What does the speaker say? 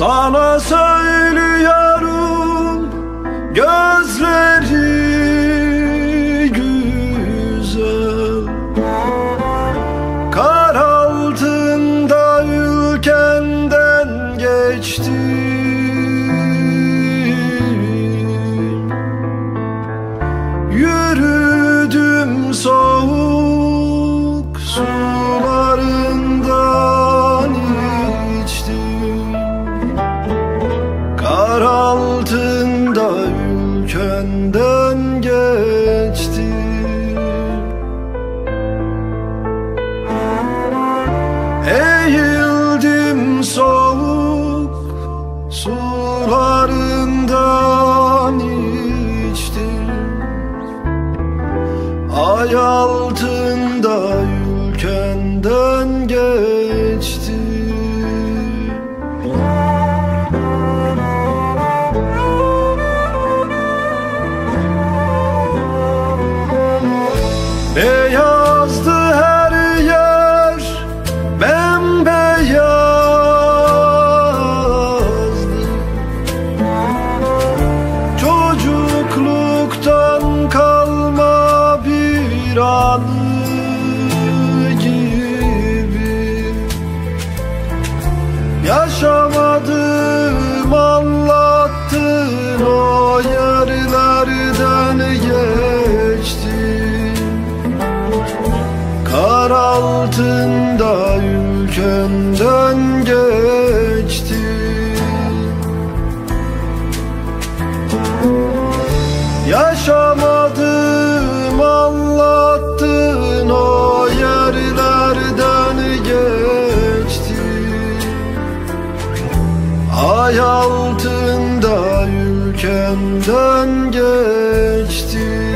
Sana söylüyorum Kar altında ülkenden geçtim Eğildim soğuk sularından içtim. Ay altında ülkenden May ülkemden geçti.